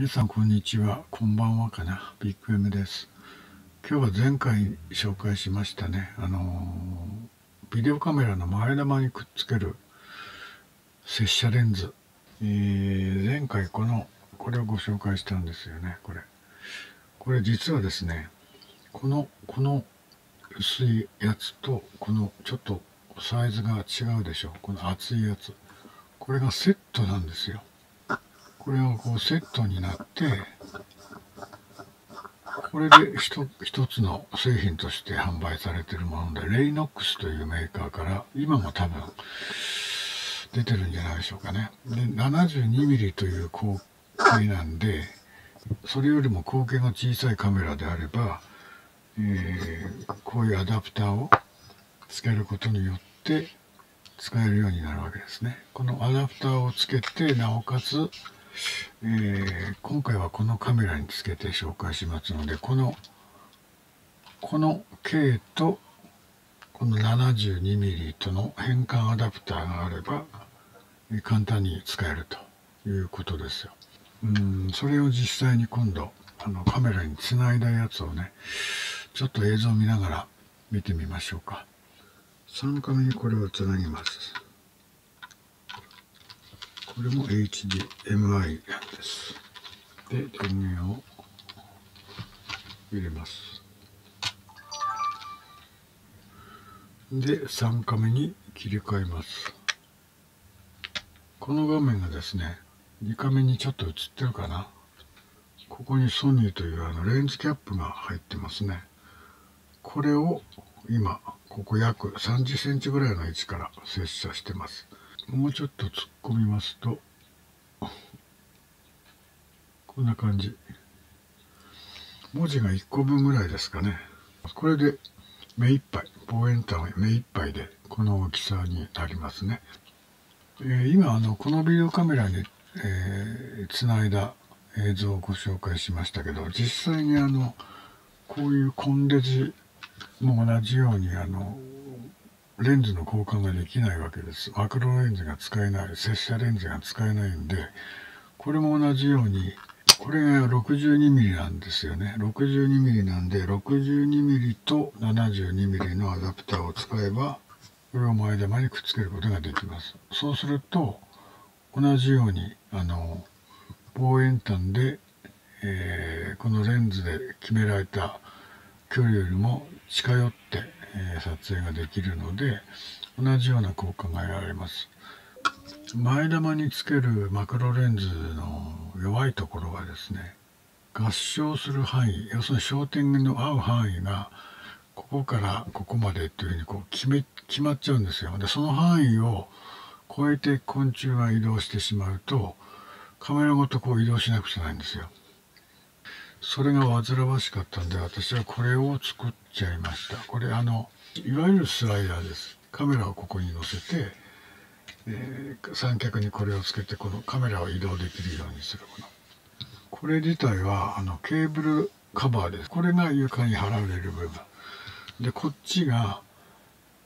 皆さんこんにちは。こんばんはかな。ビッグ M です。今日は前回紹介しましたね。あのビデオカメラの前玉にくっつける接写レンズ、えー、前回このこれをご紹介したんですよねこれ。これ実はですねこのこの薄いやつとこのちょっとサイズが違うでしょう。この厚いやつ。これがセットなんですよ。これがこうセットになってこれで一つの製品として販売されているものでレイノックスというメーカーから今も多分出てるんじゃないでしょうかね。で 72mm という口径なんでそれよりも口径が小さいカメラであれば、えー、こういうアダプターをつけることによって使えるようになるわけですね。このアダプターをつけてなおかつえー、今回はこのカメラにつけて紹介しますのでこのこの K とこの 72mm との変換アダプターがあれば簡単に使えるということですよ。うんそれを実際に今度あのカメラにつないだやつをねちょっと映像を見ながら見てみましょうか。3カメにこれをつなぎます。これも HDMI です。で、電源を入れます。で、3カメに切り替えます。この画面がですね、2カメにちょっと映ってるかな。ここにソニーというあのレンズキャップが入ってますね。これを今、ここ約30センチぐらいの位置から接写してます。もうちょっと突っ込みますとこんな感じ。文字が1個分ぐらいですかね。これで目いっぱい望遠鏡目いっぱいでこの大きさになりますね、えー、今あのこのビデオカメラに、えー、つないだ映像をご紹介しましたけど実際にあのこういうコンデジも同じようにあのレンズの交換ができないわけです。マクロレンズが使えない、接写レンズが使えないんで、これも同じように、これが 62mm なんですよね。62mm なんで、62mm と 72mm のアダプターを使えば、これを前玉にくっつけることができます。そうすると、同じように、あの、望遠端で、えー、このレンズで決められた距離よりも近寄ってえ撮影ができるので同じような効果が得られます。前玉につけるマクロレンズの弱いところはですね合掌する範囲要するに焦点の合う範囲がここからここまでっていうふうにこう決め決まっちゃうんですよ。でその範囲を超えて昆虫が移動してしまうとカメラごとこう移動しなくちゃないんですよ。それが煩わしかったんで私はこれを作っちゃいました。これあのいわゆるスライダーです。カメラをここに載せて、えー、三脚にこれをつけてこのカメラを移動できるようにする。ものこれ自体はあのケーブルカバーです。これが床に貼られる部分。でこっちが、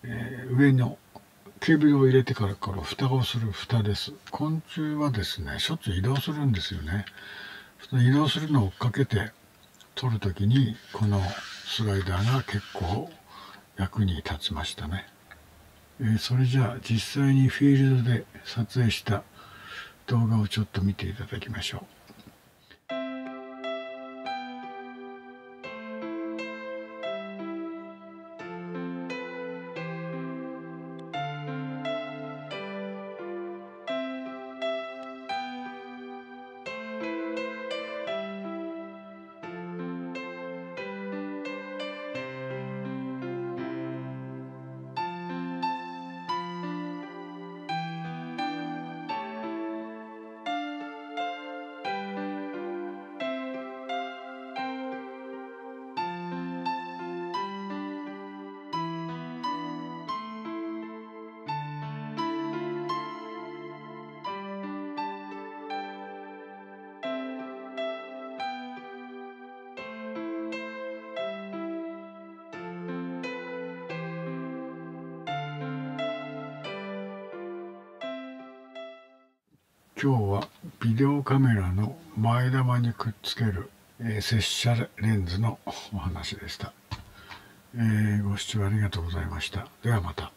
えー、上のケーブルを入れてからから蓋をする蓋です。昆虫はですねしょっちゅう移動するんですよね。移動するのを追っかけて撮る時にこのスライダーが結構役に立ちましたね、えー、それじゃあ実際にフィールドで撮影した動画をちょっと見ていただきましょう。今日はビデオカメラの前玉にくっつける、えー、接写レンズのお話でした、えー、ご視聴ありがとうございました。ではまた。